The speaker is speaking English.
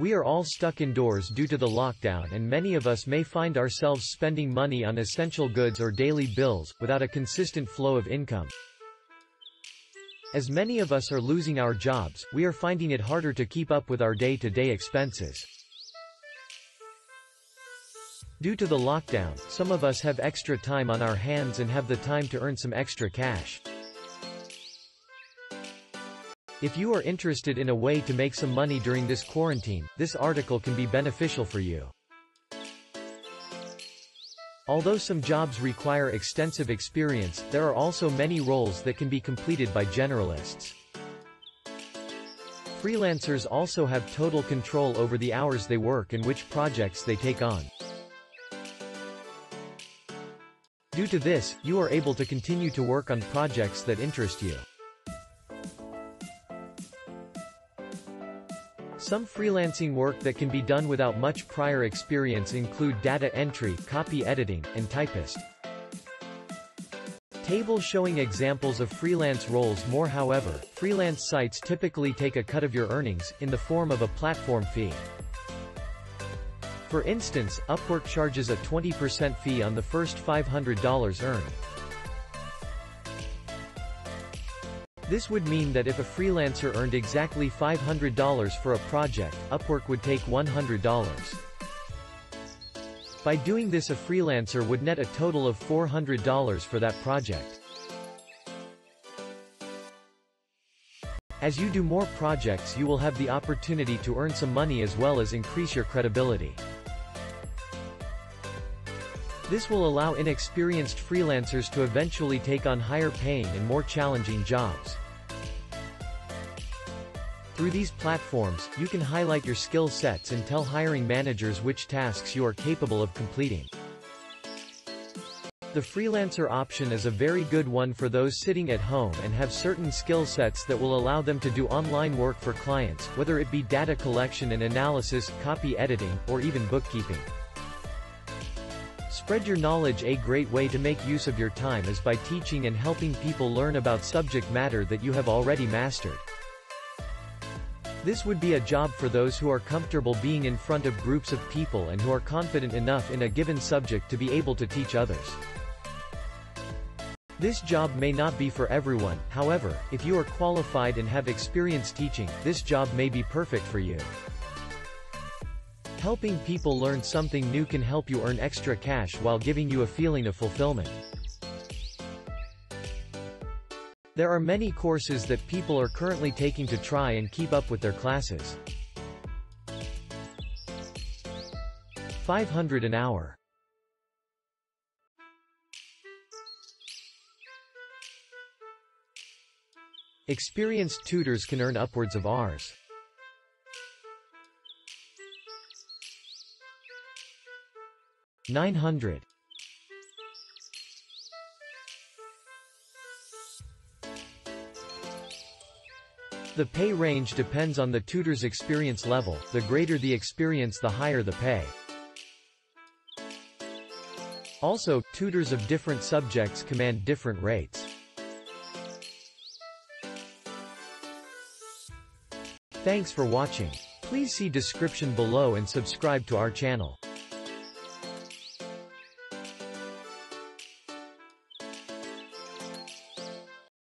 We are all stuck indoors due to the lockdown and many of us may find ourselves spending money on essential goods or daily bills, without a consistent flow of income. As many of us are losing our jobs, we are finding it harder to keep up with our day-to-day -day expenses. Due to the lockdown, some of us have extra time on our hands and have the time to earn some extra cash. If you are interested in a way to make some money during this quarantine, this article can be beneficial for you. Although some jobs require extensive experience, there are also many roles that can be completed by generalists. Freelancers also have total control over the hours they work and which projects they take on. Due to this, you are able to continue to work on projects that interest you. Some freelancing work that can be done without much prior experience include data entry, copy editing, and typist. Table showing examples of freelance roles more however, freelance sites typically take a cut of your earnings, in the form of a platform fee. For instance, Upwork charges a 20% fee on the first $500 earned. This would mean that if a freelancer earned exactly $500 for a project, Upwork would take $100. By doing this a freelancer would net a total of $400 for that project. As you do more projects you will have the opportunity to earn some money as well as increase your credibility. This will allow inexperienced freelancers to eventually take on higher paying and more challenging jobs. Through these platforms, you can highlight your skill sets and tell hiring managers which tasks you are capable of completing. The freelancer option is a very good one for those sitting at home and have certain skill sets that will allow them to do online work for clients, whether it be data collection and analysis, copy editing, or even bookkeeping. Spread your knowledge A great way to make use of your time is by teaching and helping people learn about subject matter that you have already mastered. This would be a job for those who are comfortable being in front of groups of people and who are confident enough in a given subject to be able to teach others. This job may not be for everyone, however, if you are qualified and have experience teaching, this job may be perfect for you. Helping people learn something new can help you earn extra cash while giving you a feeling of fulfillment. There are many courses that people are currently taking to try and keep up with their classes. 500 an hour. Experienced tutors can earn upwards of Rs. 900. The pay range depends on the tutor's experience level, the greater the experience the higher the pay. Also, tutors of different subjects command different rates. Thanks for watching. Please see description below and subscribe to our channel.